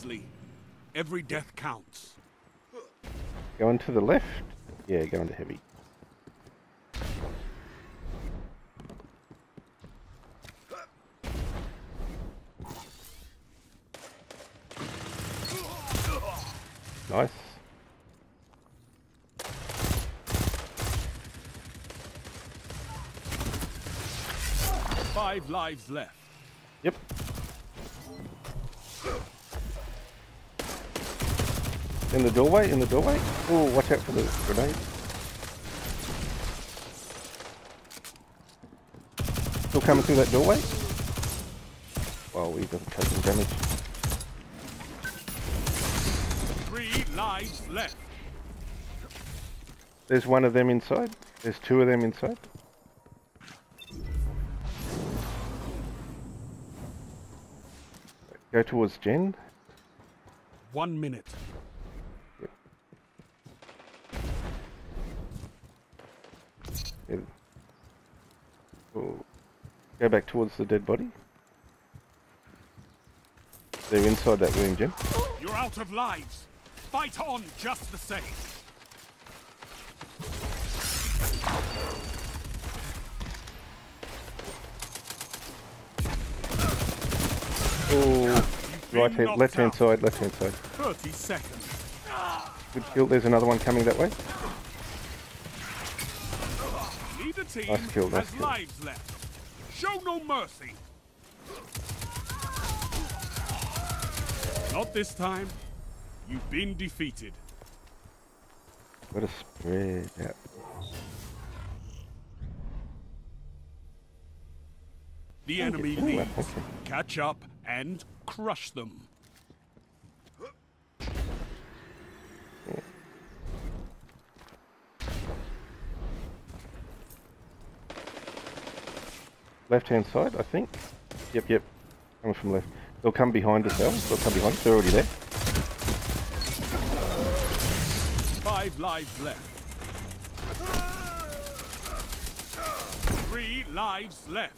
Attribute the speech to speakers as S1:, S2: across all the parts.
S1: wisely. Every death counts.
S2: Going to the left? Yeah, going to heavy. Nice.
S1: Five lives left.
S2: Yep. In the doorway, in the doorway. Oh, watch out for the grenade. Still coming through that doorway? Well, he doesn't take some damage.
S1: Three lives left.
S2: There's one of them inside. There's two of them inside. Go towards Jen.
S1: One minute.
S2: Go back towards the dead body. They're inside that room, Jim.
S1: You're out of lives. Fight on just the same.
S2: Oh, right hand, left hand side, left hand side.
S1: 30 seconds.
S2: Good kill. There's another one coming that way.
S1: Neither team
S2: Nice kill, nice kill.
S1: lives left. Show no mercy. Not this time. You've been defeated.
S2: What a spread out.
S1: The enemy leads. Catch up and crush them.
S2: Left hand side, I think. Yep, yep. Coming from left. They'll come behind us, Al. They'll come behind. us. They're already there.
S1: Five lives left. Three lives left.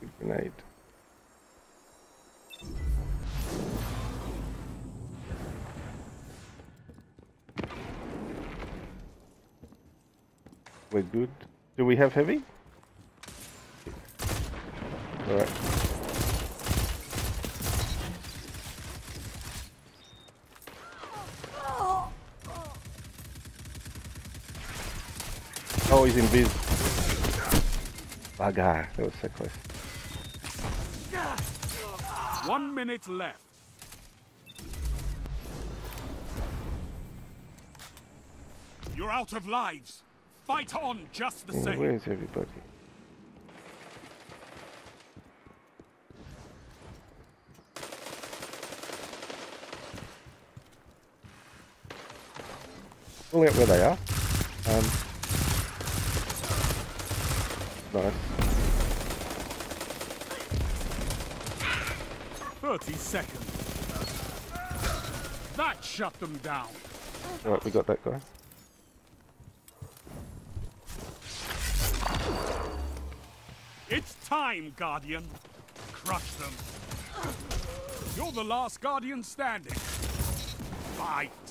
S2: Good grenade. We're good. Do we have heavy? Alright. Oh, he's in Viz. Bugger. That was so close.
S1: One minute left. You're out of lives. Fight on just the
S2: Yeah,
S1: same.
S2: where's everybody? Pull out where they are. Um, nice.
S1: 30 seconds. That shut them down.
S2: Alright, we got that guy.
S1: It's time, Guardian. Crush them. You're the last Guardian standing. Fight.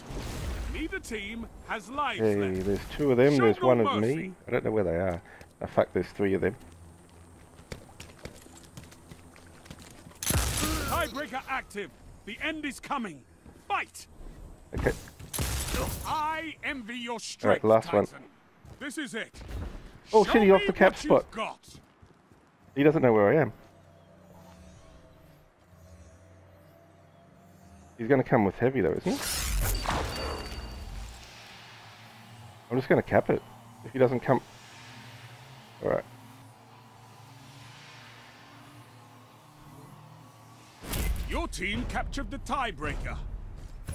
S1: Neither team has lives
S2: Hey,
S1: left.
S2: there's two of them,
S1: Show
S2: there's
S1: no
S2: one of me. I don't know where they are. In fact, there's three of them.
S1: Tiebreaker active. The end is coming. Fight.
S2: Okay,
S1: I envy your strength,
S2: last one.
S1: This is it.
S2: Oh,
S1: Show
S2: shit, off the cap spot.
S1: Got.
S2: he doesn't know where I am. He's going to come with heavy though, isn't he? I'm just going to cap it. If he doesn't come... Alright.
S1: Your team captured the tiebreaker.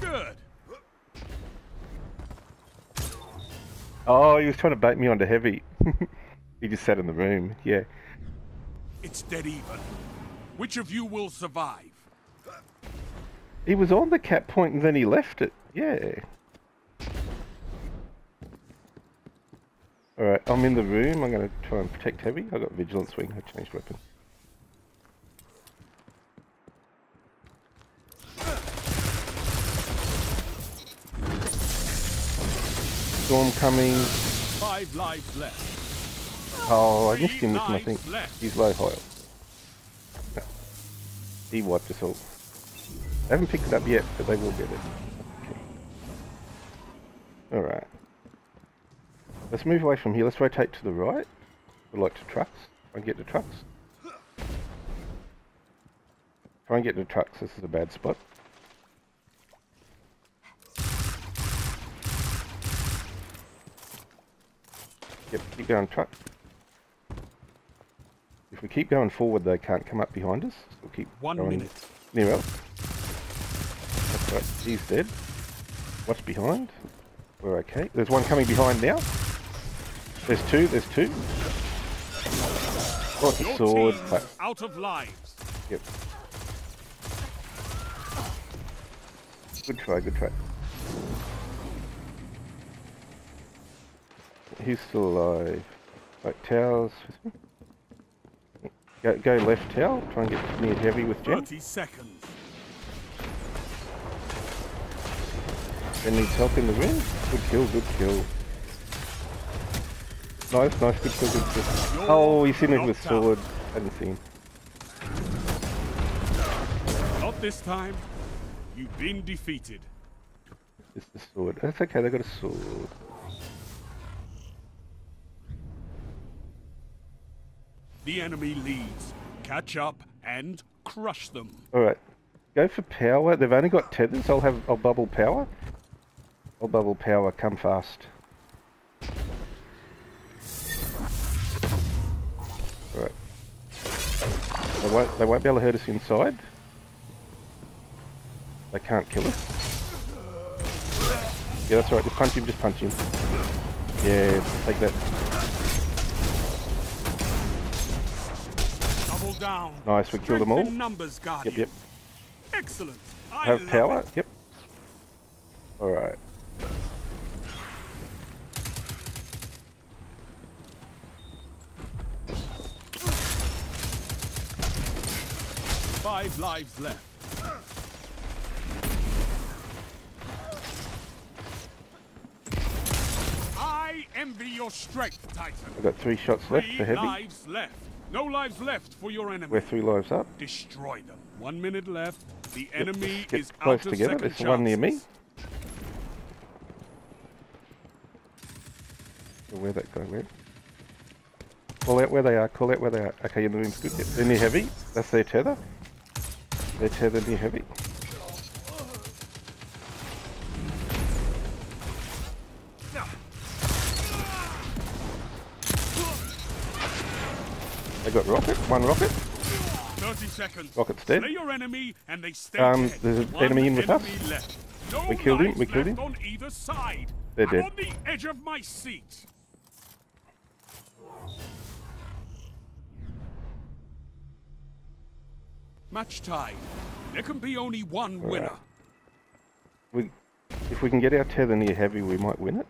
S1: Good.
S2: Oh, he was trying to bait me onto heavy. he just sat in the room, yeah.
S1: It's dead even. Which of you will survive?
S2: He was on the cap point and then he left it, yeah. Alright, I'm in the room. I'm going to try and protect heavy. i got vigilance wing. I changed weapon. Storm coming.
S1: Five lives left.
S2: Oh, I missed him with my thing. He's low health. He wiped us all. They haven't picked it up yet, but they will get it. Let's move away from here. Let's rotate to the right. We'd like to trucks. Try and get to trucks. Try and get to trucks. This is a bad spot. Yep, keep going truck. If we keep going forward, they can't come up behind us. We'll keep
S1: One
S2: going
S1: minute.
S2: near us. That's right, he's dead. What's behind? We're okay. There's one coming behind now. There's two, there's two. It's a sword.
S1: out of lives.
S2: Yep. Good try, good try. He's still alive. Right, towers. Go, go left tower. Try and get near heavy with Jen.
S1: 30 seconds.
S2: Jen needs help in the ring. Good kill, good kill. Nice, nice, good good kill. Oh, he's in it with sword. I. Hadn't seen.
S1: Not this time. You've been defeated.
S2: It's the sword. That's okay, they got a sword.
S1: The enemy leads. Catch up and crush them.
S2: Alright. Go for power. They've only got tethers. I'll have I'll bubble power. I'll bubble power, come fast. Won't they won't be able to hurt us inside. They can't kill us. Yeah, that's right, just punch him, just punch him. Yeah, take that.
S1: Double down.
S2: Nice, we killed them all.
S1: Numbers,
S2: Yep, yep.
S1: Excellent. I
S2: Have power?
S1: it.
S2: Yep. Alright.
S1: Five lives left. I envy your strength, Titan.
S2: I've got three shots left
S1: Three
S2: for heavy.
S1: lives left. No lives left for your enemy.
S2: We're three lives up.
S1: Destroy them. One minute left. The enemy
S2: Get
S1: is
S2: close
S1: out of
S2: together. There's one near me. where that guy went? Call out where they are. Call out where they are. Okay, you're moving good. They're near heavy. That's their tether. Their tether near heavy. They got rocket. One rocket.
S1: 30 seconds.
S2: Rocket's dead.
S1: Slay your enemy and they stay
S2: Um,
S1: dead.
S2: there's an enemy in with us.
S1: enemy Left. No
S2: We killed him, we killed him.
S1: on either side.
S2: They're
S1: I'm on the edge of my seat. Match tied. There can be only one winner.
S2: We, if we can get our tether near heavy, we might win it.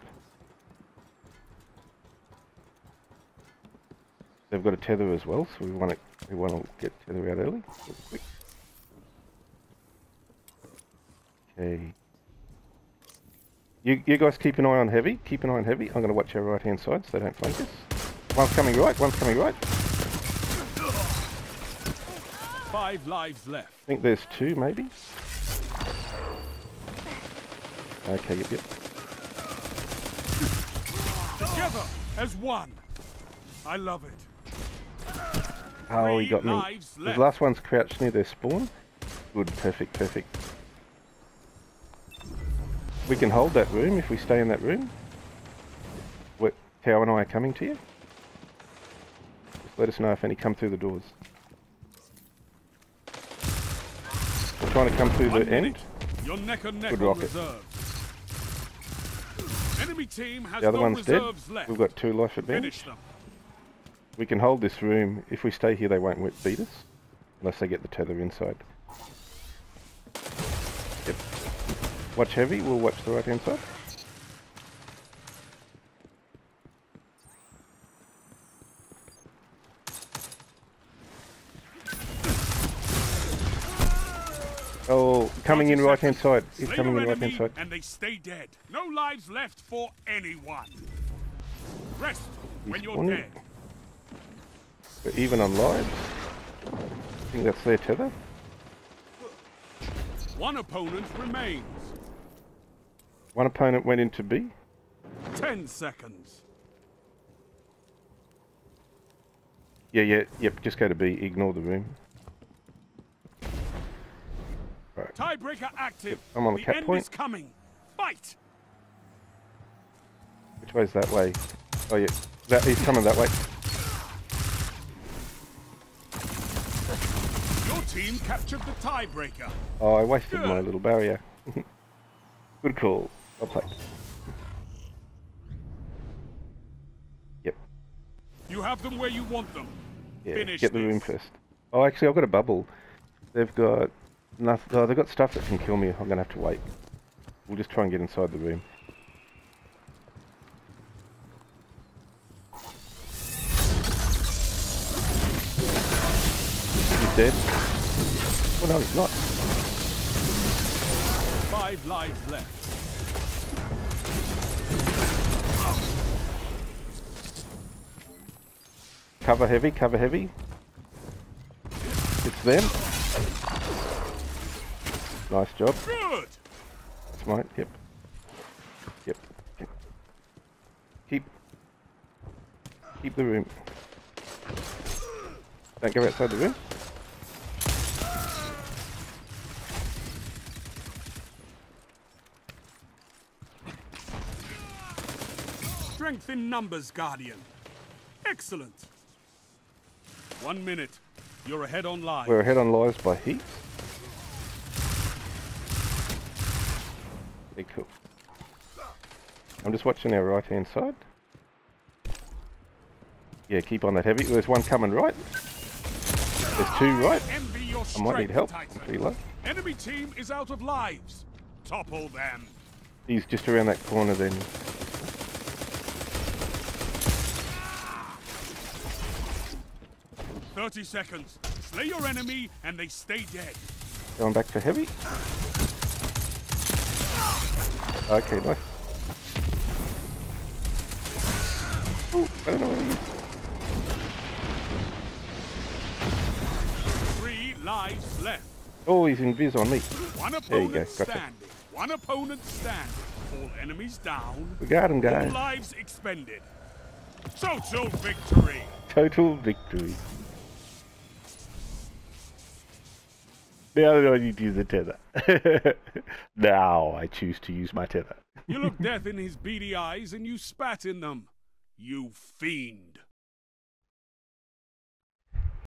S2: They've got a tether as well, so we want to we want to get tether out early. Quick. Okay. You you guys keep an eye on heavy. Keep an eye on heavy. I'm going to watch our right hand side so they don't flank us. One's coming right. One's coming right.
S1: Five lives left.
S2: I think there's two, maybe. Okay, yep, yep.
S1: Together as one. I love it.
S2: Oh, he got me. The last one's crouched near their spawn. Good, perfect, perfect. We can hold that room if we stay in that room. Tao and I are coming to you. Just let us know if any come through the doors. We're trying to come through
S1: One
S2: the
S1: minute.
S2: end.
S1: You're neck and neck
S2: Good rocket.
S1: Enemy team has
S2: The other
S1: no
S2: one's dead.
S1: left.
S2: We've got two life advantage. We can hold this room. If we stay here, they won't beat us. Unless they get the tether inside. Yep. Watch heavy. We'll watch the right hand side. Oh, come coming in right hand side. He's coming in right hand side.
S1: And they stay dead. No lives left for anyone. Rest when you're
S2: spawning.
S1: dead.
S2: We're even on lives. I think that's their tether.
S1: One opponent remains.
S2: One opponent went into B.
S1: Ten seconds.
S2: Yeah, yeah, yep. Just go to B. Ignore the room. Right.
S1: Tiebreaker active.
S2: I'm on the cap
S1: end
S2: point.
S1: is coming. Fight.
S2: Which way's that way? Oh yeah, that he's coming that way.
S1: Your team captured the tiebreaker.
S2: Oh, I wasted my little barrier. Good call. I'll play. Yep.
S1: You have them where you want them.
S2: Yeah.
S1: Finish
S2: get the room first. Oh, actually, I've got a bubble. They've got Oh, they've got stuff that can kill me. I'm gonna have to wait. We'll just try and get inside the room. He's dead. Oh no, he's not.
S1: Five lives left.
S2: Cover heavy, cover heavy. It's them. Nice job.
S1: Good.
S2: Smite, yep. Yep. Keep. Keep the room. Don't go outside the room.
S1: Strength in numbers, Guardian. Excellent. One minute. You're ahead on live.
S2: We're ahead on lives by heaps. Okay, cool. I'm just watching our right hand side. Yeah, keep on that heavy. There's one coming right. There's two right. I might need help.
S1: Titan.
S2: Pretty low.
S1: Enemy team is out of lives. Topple them.
S2: He's just around that corner then.
S1: Thirty seconds. Slay your enemy and they stay dead.
S2: Going back to heavy. Okay, nice. Ooh, I don't know where he is.
S1: Three lives left.
S2: Oh, he's in viz on me.
S1: One
S2: There you
S1: opponent
S2: go, gotcha.
S1: standing. One opponent standing. All enemies down.
S2: We got him,
S1: All
S2: guys.
S1: lives expended. Total victory.
S2: Total victory. Now I need to use the tether. now I choose to use my tether.
S1: You look death in his beady eyes and you spat in them. You fiend.